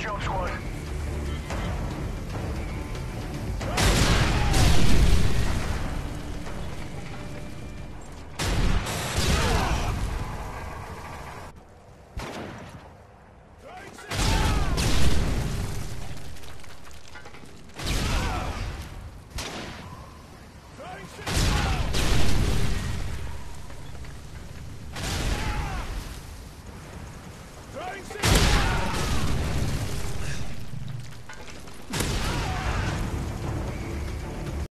jump squad. Rising!